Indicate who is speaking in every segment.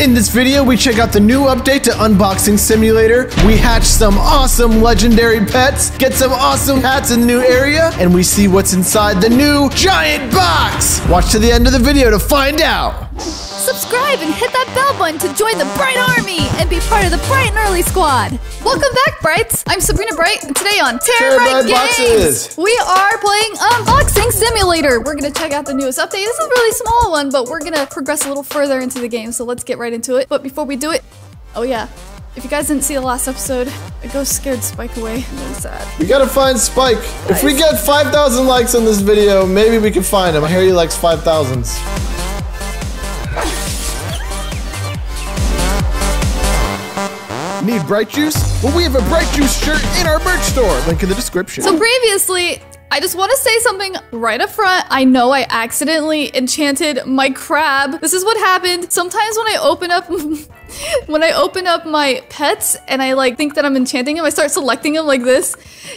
Speaker 1: In this video, we check out the new update to Unboxing Simulator. We hatch some awesome legendary pets, get some awesome hats in the new area, and we see what's inside the new giant box. Watch to the end of the video to find out.
Speaker 2: Subscribe and hit that bell button to join the Brite Army and be part of the Bright and Early Squad. Welcome back, Brights. I'm Sabrina Bright, and today on TeraBrite
Speaker 1: TeraBrite
Speaker 2: Games,
Speaker 1: Boxes.
Speaker 2: we are playing Unboxing Simulator. We're gonna check out the newest update. This is a really small one, but we're gonna progress a little further into the game. So let's get right into it. But before we do it, oh yeah, if you guys didn't see the last episode, a ghost scared Spike away. I'm really sad.
Speaker 1: We gotta find Spike. If we get 5,000 likes on this video, maybe we can find him. I hear he likes 5,000s. Need Bright Juice? Well, we have a Bright Juice shirt in our merch store. Link in the description.
Speaker 2: So previously, I just want to say something right up front. I know I accidentally enchanted my crab. This is what happened. Sometimes when I open up when I open up my pets and I like think that I'm enchanting them, I start selecting them like this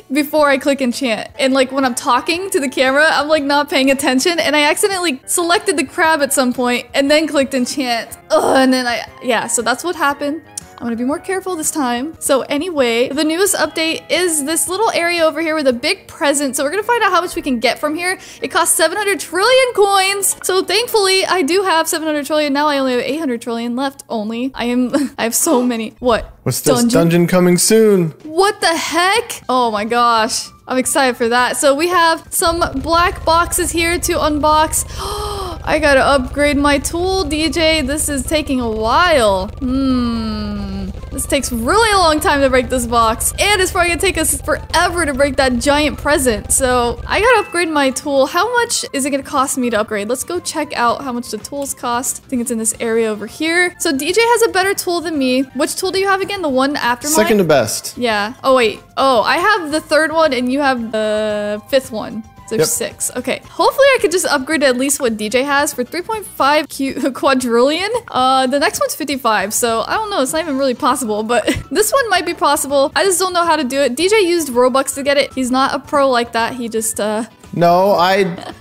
Speaker 2: before I click enchant. And like when I'm talking to the camera, I'm like not paying attention and I accidentally selected the crab at some point and then clicked enchant. Ugh, and then I yeah, so that's what happened. I'm gonna be more careful this time. So anyway, the newest update is this little area over here with a big present. So we're gonna find out how much we can get from here. It costs 700 trillion coins. So thankfully, I do have 700 trillion. Now I only have 800 trillion left only. I am, I have so many. What?
Speaker 1: What's this dungeon coming soon?
Speaker 2: What the heck? Oh my gosh. I'm excited for that. So we have some black boxes here to unbox. I gotta upgrade my tool, DJ. This is taking a while. Hmm. This takes really a long time to break this box. And it's probably gonna take us forever to break that giant present. So I gotta upgrade my tool. How much is it gonna cost me to upgrade? Let's go check out how much the tools cost. I think it's in this area over here. So DJ has a better tool than me. Which tool do you have again? The one after mine?
Speaker 1: Second to best.
Speaker 2: Yeah. Oh, wait. Oh, I have the third one and you have the fifth one. So there's
Speaker 1: Yep.
Speaker 2: six. Okay. Hopefully I could just upgrade at least what DJ has for 3.5 quadrillion. Uh, the next one's 55. So I don't know. It's not even really possible, but this one might be possible. I just don't know how to do it. DJ used Robux to get it. He's not a pro like that. He just, uh,
Speaker 1: No, I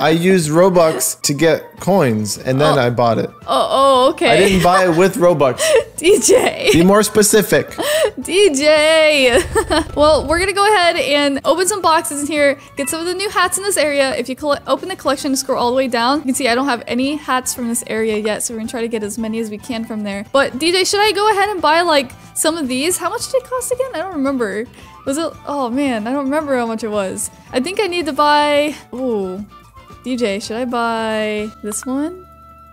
Speaker 1: I used Robux to get coins and then oh. I bought it.
Speaker 2: oh, oh, okay.
Speaker 1: I didn't buy it with Robux.
Speaker 2: DJ.
Speaker 1: Be more specific.
Speaker 2: DJ! well, we're gonna go ahead and open some boxes in here, get some of the new hats in this area. If you open the collection and scroll all the way down, you can see I don't have any hats from this area yet, so we're gonna try to get as many as we can from there. But DJ, should I go ahead and buy like some of these? How much did it cost again? I don't remember. Was it? Oh man, I don't remember how much it was. I think I need to buy. Ooh, DJ, should I buy this one?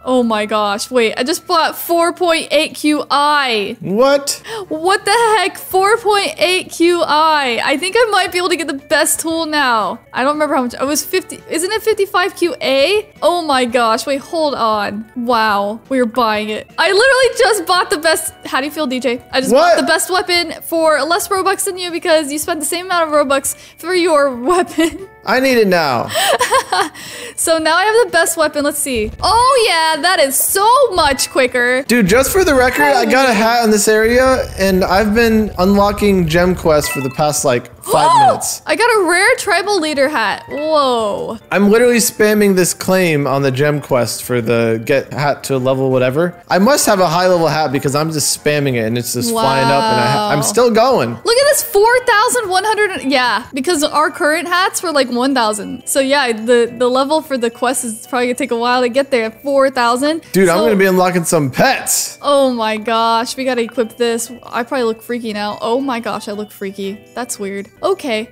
Speaker 2: Oh my gosh, wait, I just bought 4.8 QI.
Speaker 1: What?
Speaker 2: What the heck? 4.8 QI. I think I might be able to get the best tool now. I don't remember how much. I was 50. Isn't it 55 QA? Oh my gosh. Wait, hold on. Wow. We're buying it. I literally just bought the best. How do you feel, DJ? I just
Speaker 1: What?
Speaker 2: bought the best weapon for less Robux than you because you spent the same amount of Robux for your weapon.
Speaker 1: I need it now.
Speaker 2: So now I have the best weapon. Let's see. Oh yeah, that is so much quicker.
Speaker 1: Dude, just for the record, I got a hat in this area and I've been unlocking gem quests for the past like five minutes.
Speaker 2: I got a rare tribal leader hat. Whoa.
Speaker 1: I'm literally spamming this claim on the gem quest for the get hat to level whatever. I must have a high level hat because I'm just spamming it and it's just flying up and I I'm still going.
Speaker 2: Look at this 4,100. Yeah, because our current hats were like 1,000. So yeah, the, the level for the quest is probably gonna take a while to get there. 4,000.
Speaker 1: Dude, I'm gonna be unlocking some pets.
Speaker 2: Oh my gosh, we gotta equip this. I probably look freaky now. Oh my gosh, I look freaky. That's weird. Okay.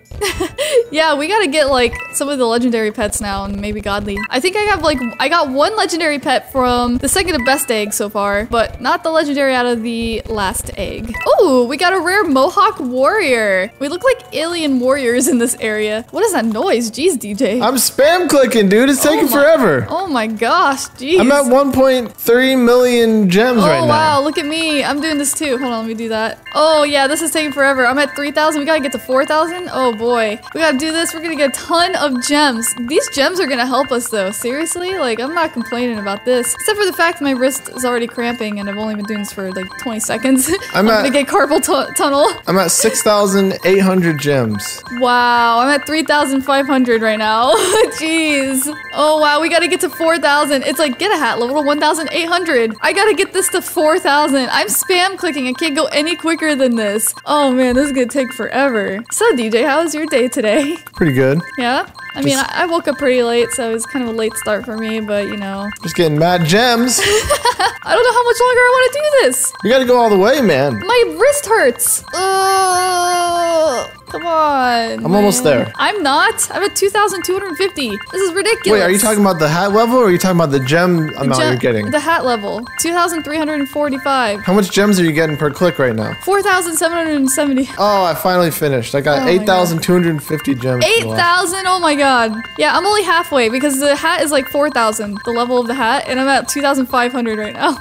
Speaker 2: yeah, we gotta get like some of the legendary pets now and maybe godly. I think I have like, I got one legendary pet from the second to best egg so far, but not the legendary out of the last egg. Oh, we got a rare Mohawk warrior. We look like alien warriors in this area. What is that noise? Jeez, DJ.
Speaker 1: I'm spam clicking, dude. It's taking
Speaker 2: Oh my-
Speaker 1: forever.
Speaker 2: oh my gosh, jeez.
Speaker 1: I'm at 1.3 million gems
Speaker 2: Oh
Speaker 1: right now.
Speaker 2: Oh wow, look at me. I'm doing this too. Hold on, let me do that. Oh yeah, this is taking forever. I'm at 3,000. We gotta get to 4,000 4,000. Oh boy. We gotta do this. We're gonna get a ton of gems. These gems are gonna help us though. Seriously? Like, I'm not complaining about this. Except for the fact that my wrist is already cramping and I've only been doing this for like 20 seconds. I'm,
Speaker 1: I'm at-
Speaker 2: gonna get carpal tu- tunnel.
Speaker 1: I'm at 6,800 gems.
Speaker 2: Wow, I'm at 3,500 right now. Jeez. Oh wow, we gotta get to 4,000. It's like, get a hat level to 1,800. I gotta get this to 4,000. I'm spam clicking. I can't go any quicker than this. Oh man, this is gonna take forever. So DJ, how was your day today?
Speaker 1: Pretty good.
Speaker 2: Yeah? I mean,
Speaker 1: Just-
Speaker 2: I, I woke up pretty late, so it was kind of a late start for me, but you know.
Speaker 1: Just getting mad gems.
Speaker 2: I don't know how much longer I want to do this.
Speaker 1: You gotta go all the way, man.
Speaker 2: My wrist hurts. Ugh. Come on.
Speaker 1: I'm almost there.
Speaker 2: I'm not. I'm at 2,250. This is ridiculous.
Speaker 1: Wait, are you talking about the hat level or are you talking about the gem amount
Speaker 2: Ge-
Speaker 1: you're getting?
Speaker 2: The hat level. 2,345.
Speaker 1: How much gems are you getting per click right now?
Speaker 2: 4,770.
Speaker 1: Oh, I finally finished. I got
Speaker 2: Oh
Speaker 1: 8,250 gems. for the
Speaker 2: 8,000? Oh my god. Yeah, I'm only halfway because the hat is like 4,000, the level of the hat, and I'm at 2,500 right now.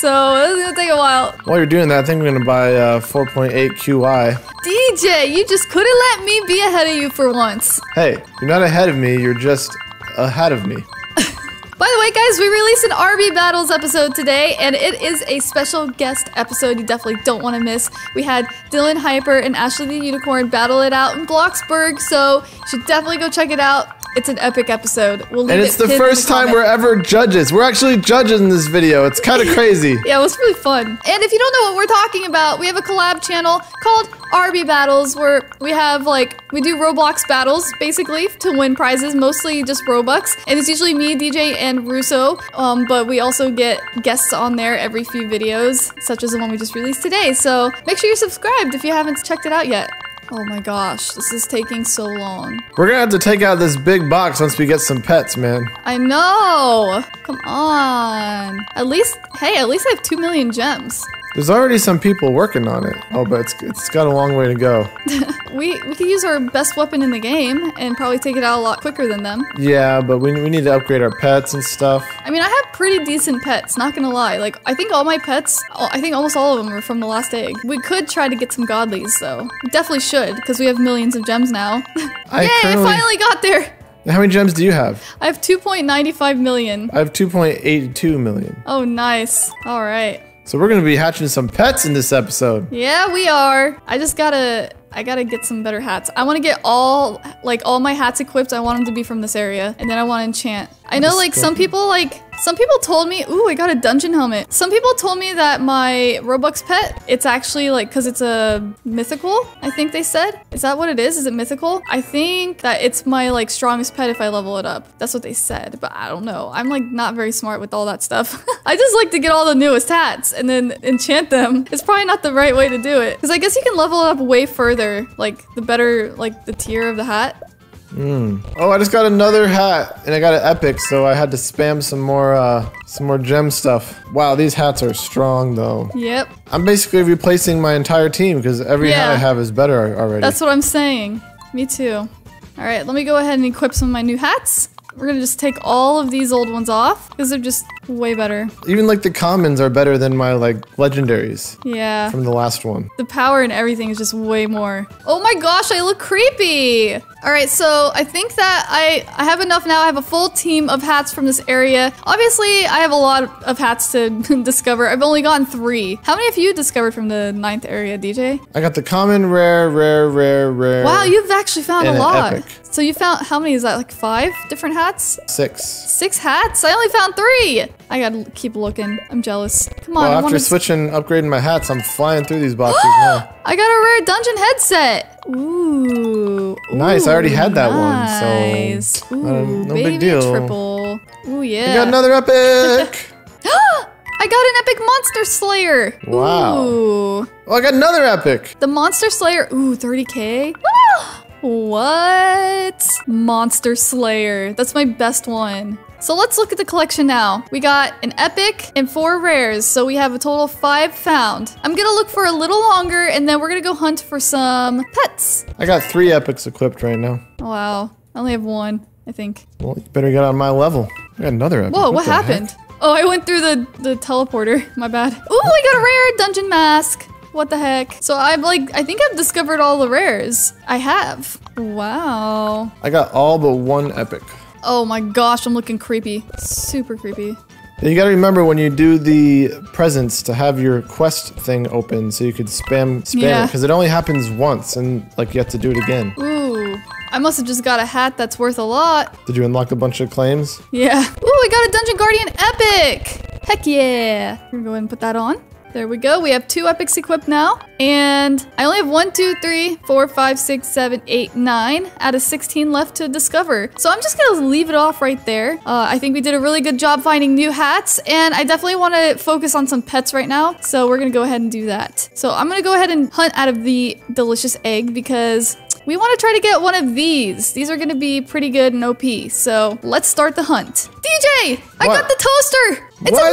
Speaker 2: so this is gonna take a while.
Speaker 1: While you're doing that, I think I'm gonna buy uh, 4.8 QI.
Speaker 2: DJ, you just couldn't let me be ahead of you for once.
Speaker 1: Hey, you're not ahead of me, you're just ahead of me.
Speaker 2: By the way, guys, we released an RB Battles episode today, and it is a special guest episode you definitely don't want to miss. We had Dylan Hyper and Ashley the Unicorn battle it out in Bloxburg, so you should definitely go check it out. It's an epic episode. We'll leave
Speaker 1: And
Speaker 2: it
Speaker 1: it's the
Speaker 2: pinned in
Speaker 1: first time we're ever judges. We're actually judges in this video. It's kind of crazy.
Speaker 2: Yeah, it was really fun. And if you don't know what we're talking about, we have a collab channel called RB Battles where we have like we do Roblox battles basically to win prizes, mostly just Robux. And it's usually me, DJ, and Russo. Um, but we also get guests on there every few videos, such as the one we just released today. So make sure you're subscribed if you haven't checked it out yet. Oh my gosh, this is taking so long.
Speaker 1: We're gonna have to take out this big box once we get some pets, man.
Speaker 2: I know. Come on. At least, hey, at least I have 2 million gems.
Speaker 1: There's already some people working on it. Oh, but it's, it's got a long way to go.
Speaker 2: We we could use our best weapon in the game and probably take it out a lot quicker than them.
Speaker 1: Yeah, but we, we need to upgrade our pets and stuff.
Speaker 2: I mean, I have pretty decent pets, not gonna lie. Like, I think all my pets, I think almost all of them are from the last egg. We could try to get some godlies though. We definitely should, because we have millions of gems now.
Speaker 1: I
Speaker 2: Yay, I finally got there!
Speaker 1: How many gems do you have?
Speaker 2: I have 2.95 million.
Speaker 1: I have 2.82 million.
Speaker 2: Oh, nice. All right.
Speaker 1: So we're gonna be hatching some pets in this episode.
Speaker 2: Yeah, we are. I just gotta, I gotta get some better hats. I want to get all, like, all my hats equipped. I want them to be from this area, and then I want to enchant. I know, like, some people, like, some people told me, ooh, I got a dungeon helmet. Some people told me that my Robux pet, it's actually, like, because it's a mythical, I think they said. Is that what it is? Is it mythical? I think that it's my, like, strongest pet if I level it up. That's what they said, but I don't know. I'm, like, not very smart with all that stuff. I just like to get all the newest hats and then enchant them. It's probably not the right way to do it. Because I guess you can level it up way further, like, the better, like, the tier of the hat.
Speaker 1: Oh, I just got another hat, and I got an epic, so I had to spam some more, uh, some more gem stuff. Wow, these hats are strong, though.
Speaker 2: Yep.
Speaker 1: I'm basically replacing my entire team because every hat I have is better already.
Speaker 2: That's what I'm saying. Me too. All right, let me go ahead and equip some of my new hats. We're gonna just take all of these old ones off because they're just way better.
Speaker 1: Even like the commons are better than my like legendaries
Speaker 2: Yeah.
Speaker 1: from the last one.
Speaker 2: The power and everything is just way more. Oh my gosh, I look creepy. All right, so I think that I I have enough now. I have a full team of hats from this area. Obviously, I have a lot of hats to discover. I've only gotten three. How many have you discovered from the ninth area, DJ?
Speaker 1: I got the common, rare, rare, rare, rare.
Speaker 2: Wow, you've actually found a lot.
Speaker 1: epic.
Speaker 2: So you found how many is that? Like five different hats?
Speaker 1: six.
Speaker 2: Six hats? I only found three. I gotta keep looking. I'm jealous. Come on.
Speaker 1: Well, after switching, upgrading my hats, I'm flying through these boxes now.
Speaker 2: I got a rare dungeon headset. Ooh.
Speaker 1: Nice, I already had that one, so,
Speaker 2: nice. Ooh,
Speaker 1: no big
Speaker 2: baby
Speaker 1: deal.
Speaker 2: triple. Ooh, yeah.
Speaker 1: I got another epic.
Speaker 2: I got an epic monster slayer.
Speaker 1: Wow.
Speaker 2: Ooh.
Speaker 1: oh, I got another epic.
Speaker 2: The monster slayer. Ooh, 30k. What? Monster slayer. That's my best one. So let's look at the collection now. We got an epic and four rares, so we have a total of five found. I'm gonna look for a little longer and then we're gonna go hunt for some pets.
Speaker 1: I got three epics equipped right now.
Speaker 2: Oh, wow, I only have one, I think.
Speaker 1: Well, you better get on my level. I got another epic.
Speaker 2: Whoa, what,
Speaker 1: heck?
Speaker 2: happened? Oh, I went through the, the teleporter. My bad. Ooh, I got a rare dungeon mask. What the heck? So I'm like, I think I've discovered all the rares. I have. Wow.
Speaker 1: I got all but one epic.
Speaker 2: Oh my gosh, I'm looking creepy. Super creepy.
Speaker 1: You gotta remember when you do the presents to have your quest thing open so you could spam spam it
Speaker 2: Yeah.
Speaker 1: because it only happens once and like you have to do it again.
Speaker 2: Ooh. I must have just got a hat that's worth a lot.
Speaker 1: Did you unlock a bunch of claims?
Speaker 2: Yeah. Ooh, we got a Dungeon Guardian Epic! Heck yeah! We're gonna go ahead and put that on. There we go. We have two epics equipped now. And I only have one, two, three, four, five, six, seven, eight, nine out of 16 left to discover. So I'm just gonna leave it off right there. Uh, I think we did a really good job finding new hats, and I definitely want to focus on some pets right now. So we're gonna go ahead and do that. So I'm gonna go ahead and hunt out of the delicious egg because we want to try to get one of these. These are going to be pretty good and OP. So let's start the hunt. DJ, I got the toaster. It's
Speaker 1: What?
Speaker 2: a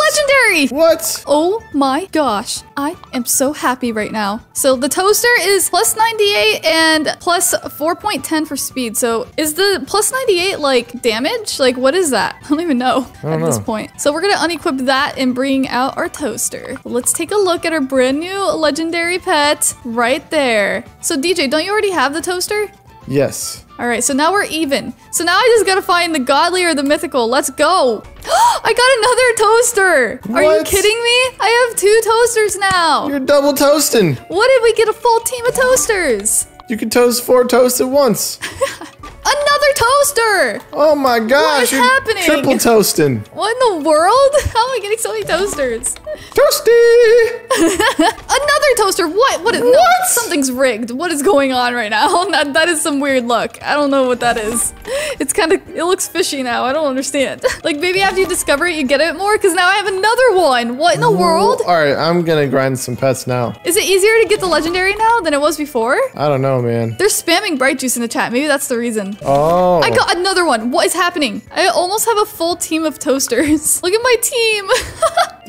Speaker 2: legendary.
Speaker 1: What?
Speaker 2: Oh my gosh, I am so happy right now. So the toaster is plus 98 and plus 4.10 for speed. So is the plus 98 like damage? Like what is that? I don't even know at this point. So we're gonna unequip that and bring out our toaster. Let's take a look at our brand new legendary pet right there. So DJ, don't you already have the toaster?
Speaker 1: Yes.
Speaker 2: All right, so now we're even. So now I just gotta find the godly or the mythical. Let's go. I got another toaster. Are you kidding me? I have two toasters now.
Speaker 1: You're double toasting.
Speaker 2: What did we get a full team of toasters?
Speaker 1: You can toast four toasts at once.
Speaker 2: Another toaster.
Speaker 1: Oh my gosh,
Speaker 2: What
Speaker 1: is
Speaker 2: happening?
Speaker 1: triple toasting.
Speaker 2: What in the world? How am I getting so many toasters?
Speaker 1: Toasty!
Speaker 2: Another toaster. What? What is? No,
Speaker 1: What?
Speaker 2: something's rigged. What is going on right now? That that is some weird luck. I don't know what that is. It's kind of. It looks fishy now. I don't understand. Like maybe after you discover it, you get it more. Because now I have another one. What in the world?
Speaker 1: All right, I'm gonna grind some pets now.
Speaker 2: Is it easier to get the legendary now than it was before?
Speaker 1: I don't know, man.
Speaker 2: They're spamming bright juice in the chat. Maybe that's the reason.
Speaker 1: Oh.
Speaker 2: I got another one. What is happening? I almost have a full team of toasters. Look at my team.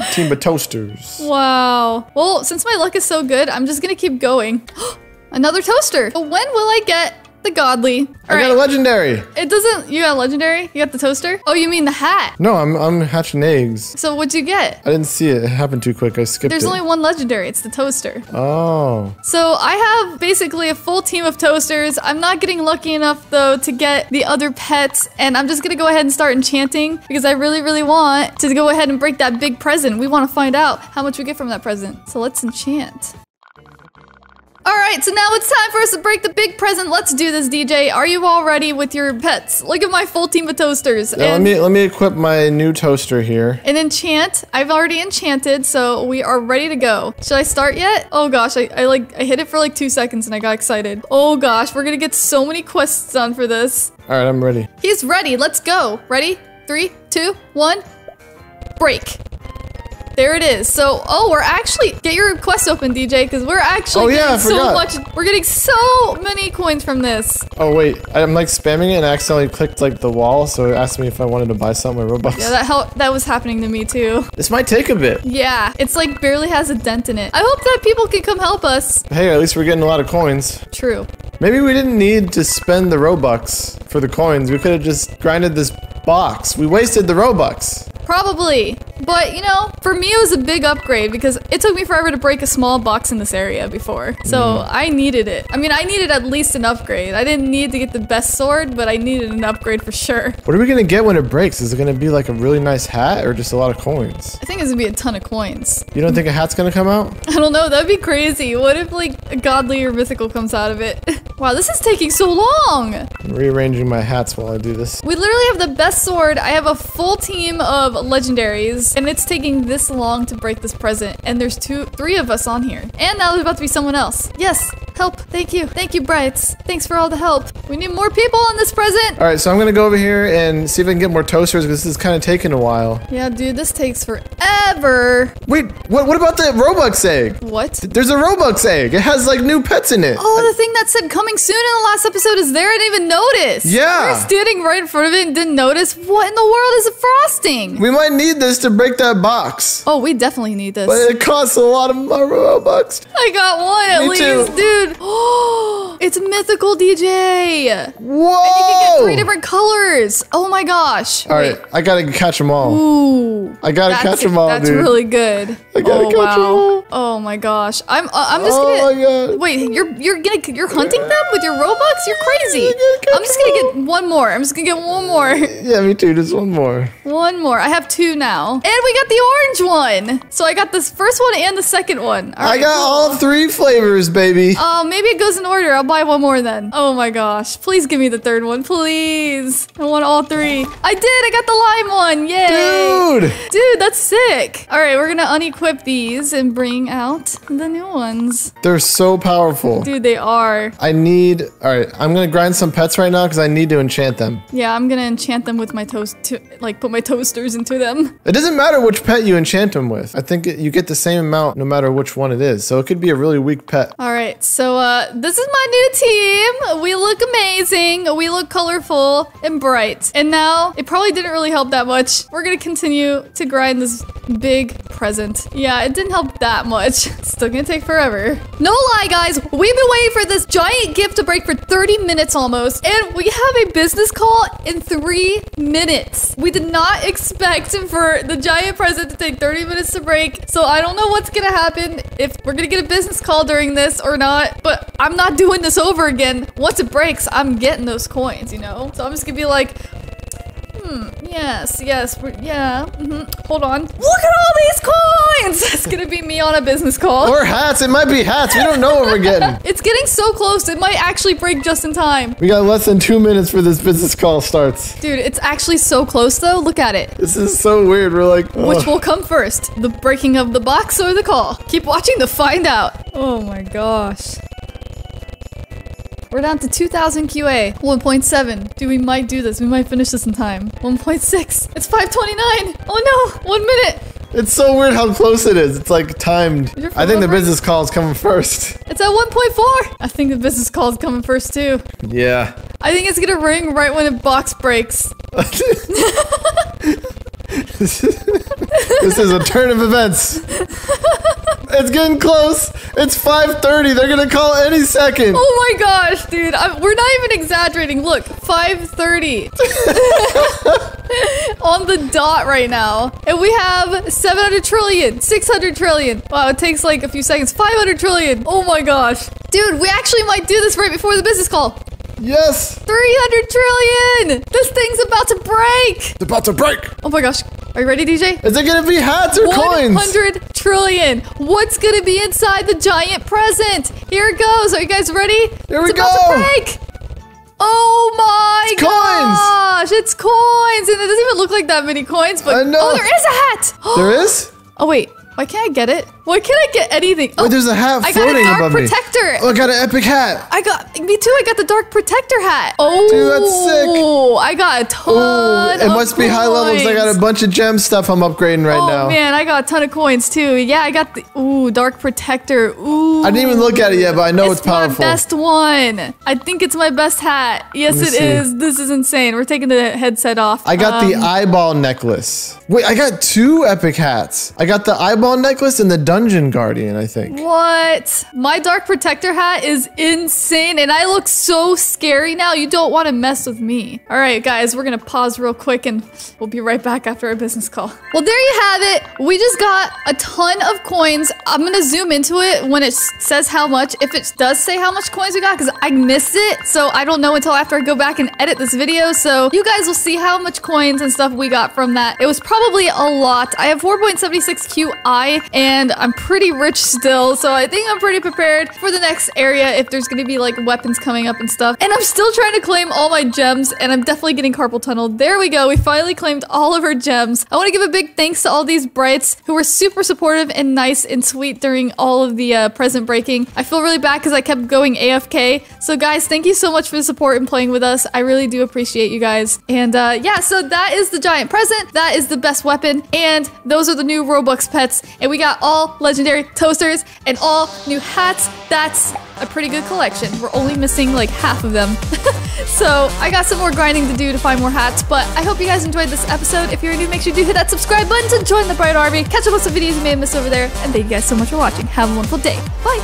Speaker 1: team of toasters.
Speaker 2: wow. Well, since my luck is so good, I'm just gonna keep going. another toaster. But when will I get the godly?
Speaker 1: I
Speaker 2: All
Speaker 1: got a legendary.
Speaker 2: It doesn't. You got a legendary? You got the toaster? Oh, you mean the hat?
Speaker 1: No, I'm I'm hatching eggs.
Speaker 2: So what'd you get?
Speaker 1: I didn't see it. It happened too quick. I skipped
Speaker 2: There's
Speaker 1: it.
Speaker 2: only one legendary. It's the toaster.
Speaker 1: oh.
Speaker 2: So I have basically a full team of toasters. I'm not getting lucky enough though to get the other pets, and I'm just gonna go ahead and start enchanting because I really, really want to go ahead and break that big present. We want to find out how much we get from that present. So let's enchant. All right, so now it's time for us to break the big present. Let's do this, DJ. Are you all ready with your pets? Look at my full team of toasters.
Speaker 1: Yeah, let me let me equip my new toaster here.
Speaker 2: and enchant. I've already enchanted, so we are ready to go. Should I start yet? Oh gosh, I, I like I hit it for like two seconds and I got excited. Oh gosh, we're gonna get so many quests done for this.
Speaker 1: All right, I'm ready.
Speaker 2: He's ready. Let's go. Ready? Three, two, one. Break. There it is. So, oh, we're actually get your quest open, DJ, because we're actually
Speaker 1: Oh, yeah,
Speaker 2: getting so much. We're getting so many coins from this.
Speaker 1: Oh wait, I'm like spamming it and I accidentally clicked like the wall, so it asked me if I wanted to buy something with Robux.
Speaker 2: Yeah, that that was happening to me too.
Speaker 1: this might take a bit.
Speaker 2: Yeah, it's like barely has a dent in it. I hope that people can come help us.
Speaker 1: Hey, at least we're getting a lot of coins.
Speaker 2: True.
Speaker 1: Maybe we didn't need to spend the Robux for the coins. We could have just grinded this box. We wasted the Robux.
Speaker 2: Probably. But, you know, for me, it was a big upgrade because it took me forever to break a small box in this area before. So mm. I needed it. I mean, I needed at least an upgrade. I didn't need to get the best sword, but I needed an upgrade for sure.
Speaker 1: What are we gonna get when it breaks? Is it gonna be like a really nice hat or just a lot of coins?
Speaker 2: I think it's gonna be a ton of coins.
Speaker 1: You don't think a hat's gonna come out?
Speaker 2: I don't know, that'd be crazy. What if, like, a godly or mythical comes out of it? wow, this is taking so long!
Speaker 1: I'm rearranging my hats while I do this.
Speaker 2: We literally have the best sword. I have a full team of legendaries, and it's taking this long to break this present. And there's two, three of us on here. And now there's about to be someone else. Yes, help. Thank you. Thank you, Brights. Thanks for all the help. We need more people on this present.
Speaker 1: All right, so I'm gonna go over here and see if I can get more toasters because this is kind of taking a while.
Speaker 2: Yeah, dude, this takes forever.
Speaker 1: Wait, what? What about the Robux egg?
Speaker 2: What?
Speaker 1: There's a Robux egg. It has like new pets in it.
Speaker 2: Oh, the thing that said coming soon in the last episode is there. I didn't even notice.
Speaker 1: Yeah.
Speaker 2: We were standing right in front of it and didn't notice. What in the world is a frosting?
Speaker 1: We might need this to break that box,
Speaker 2: oh, we definitely need this.
Speaker 1: but it costs a lot of Robux.
Speaker 2: I got one at
Speaker 1: Me
Speaker 2: least,
Speaker 1: too.
Speaker 2: dude. it's mythical DJ.
Speaker 1: Whoa!
Speaker 2: You can get three different colors. Oh my gosh.
Speaker 1: All right, I gotta catch them all.
Speaker 2: Ooh.
Speaker 1: I gotta catch them all,
Speaker 2: that's
Speaker 1: dude.
Speaker 2: really good.
Speaker 1: I gotta
Speaker 2: oh,
Speaker 1: catch
Speaker 2: wow.
Speaker 1: all.
Speaker 2: Oh my gosh. I'm uh, I'm just
Speaker 1: Oh
Speaker 2: gonna
Speaker 1: my God.
Speaker 2: Wait, you're you're gonna you're hunting them with your Robux? You're crazy. I'm just going
Speaker 1: to
Speaker 2: get one more. I'm just gonna get one more.
Speaker 1: Yeah, me too. Just one more.
Speaker 2: One more. I have two now. And we got the orange one. So I got this first one and the second one. All
Speaker 1: I got
Speaker 2: cool.
Speaker 1: all three flavors, baby.
Speaker 2: Oh, maybe it goes in order. I'll buy one more then. Oh my gosh. Please give me the third one. Please. I want all three. I did. I got the lime one. Yay.
Speaker 1: Dude!
Speaker 2: Dude, that's sick. All right, we're gonna unequip these and bring out the new ones.
Speaker 1: They're so powerful.
Speaker 2: Dude, they are.
Speaker 1: I need. All right, I'm gonna grind some pets right now because I need to enchant them.
Speaker 2: Yeah, I'm gonna enchant them with my toast, to, like put my toasters into them.
Speaker 1: It doesn't matter which pet you enchant them with. I think you get the same amount no matter which one it is. So it could be a really weak pet.
Speaker 2: All right, so uh, this is my new team. We look amazing. We look colorful and bright. And now it probably didn't really help that much. We're gonna continue to grind this big present. Yeah, it didn't help that much. It's still gonna take forever. No lie, guys. We've been waiting for this giant gift to break for 30 minutes almost, and we have a business call in three minutes. We did not expect for the giant present to take 30 minutes to break, so I don't know what's gonna happen if we're gonna get a business call during this or not, but I'm not doing this over again. Once it breaks, I'm getting those coins, you know? So I'm just gonna be like, Hmm, yes, yes, we're, yeah, hmm hold on. Look at all these coins! It's gonna be me on a business call.
Speaker 1: Or hats. It might be hats. We don't know what we're getting.
Speaker 2: It's getting so close, it might actually break just in time.
Speaker 1: We got less than two minutes for this business call starts.
Speaker 2: Dude, it's actually so close though. Look at it.
Speaker 1: This is so weird. We're like,
Speaker 2: Which will come first? The breaking of the box or the call? Keep watching to find out. Oh my gosh. We're down to 2000 QA. 1.7. Dude, we might do this. We might finish this in time. 1.6. It's 529. Oh no. One minute.
Speaker 1: it's so weird how close it is. It's like timed. I think the business call is coming first.
Speaker 2: It's at 1.4. I think the business call is coming first too.
Speaker 1: Yeah.
Speaker 2: I think it's gonna ring right when the box breaks.
Speaker 1: this is a turn of events. It's getting close. It's 5:30. They're gonna call any second.
Speaker 2: Oh my gosh, dude. I'm, we're not even exaggerating. Look, 5:30 on the dot right now. And we have 700 trillion, 600 trillion. Wow, it takes like a few seconds. 500 trillion. Oh my gosh. Dude, we actually might do this right before the business call.
Speaker 1: Yes.
Speaker 2: 300 trillion. This thing's about to break.
Speaker 1: It's about to break.
Speaker 2: Oh my gosh. Are you ready, DJ?
Speaker 1: Is it gonna be hats or coins?
Speaker 2: 100 trillion. What's gonna be inside the giant present? Here it goes. Are you guys ready?
Speaker 1: Here we
Speaker 2: it's about
Speaker 1: go.
Speaker 2: to break. Oh my
Speaker 1: It's coins.
Speaker 2: gosh, it's coins. And it doesn't even look like that many coins, but
Speaker 1: I know.
Speaker 2: oh, there is a hat.
Speaker 1: There is?
Speaker 2: Oh wait, why can't I get it? Why can't I get anything? Oh,
Speaker 1: Wait, there's a hat floating above me.
Speaker 2: I got a dark protector.
Speaker 1: Oh, I got an epic hat.
Speaker 2: I got me too. I got the dark protector hat. Oh,
Speaker 1: Dude, that's sick.
Speaker 2: Oh, I got a ton.
Speaker 1: Ooh, it must be high levels. I got a bunch of gem stuff I'm upgrading right
Speaker 2: oh
Speaker 1: now.
Speaker 2: man, I got a ton of coins too. Yeah, I got the ooh dark protector. Ooh,
Speaker 1: I didn't even look at it yet, but I know it's,
Speaker 2: it's my best one. I think it's my best hat. Yes, it
Speaker 1: see.
Speaker 2: is. This is insane. We're taking the headset off.
Speaker 1: I got the
Speaker 2: Um,
Speaker 1: eyeball necklace. Wait, I got two epic hats. I got the eyeball necklace and the dungeon guardian, I think.
Speaker 2: What? My dark protector hat is insane and I look so scary now. You don't want to mess with me. All right, guys, we're going to pause real quick and we'll be right back after our business call. Well, there you have it. We just got a ton of coins. I'm going to zoom into it when it says how much, if it does say how much coins we got, because I missed it. So I don't know until after I go back and edit this video. So you guys will see how much coins and stuff we got from that. It was probably a lot. I have 4.76 QI and I'm pretty rich still. So I think I'm pretty prepared for the next area if there's to be like weapons coming up and stuff. And I'm still trying to claim all my gems and I'm definitely getting carpal tunnel. There we go. We finally claimed all of our gems. I want to give a big thanks to all these brights who were super supportive and nice and sweet during all of the uh, present breaking. I feel really bad because I kept going AFK. So guys, thank you so much for the support and playing with us. I really do appreciate you guys. And uh, yeah, so that is the giant present. That is the best weapon. And those are the new Robux pets. And we got all legendary toasters and all new hats. That's a pretty good collection. We're only missing like half of them. so I got some more grinding to do to find more hats. But I hope you guys enjoyed this episode. If you're new, make sure you do hit that subscribe button to join the Brite Army. Catch up with some videos you may have missed over there. And thank you guys so much for watching. Have a wonderful day. Bye.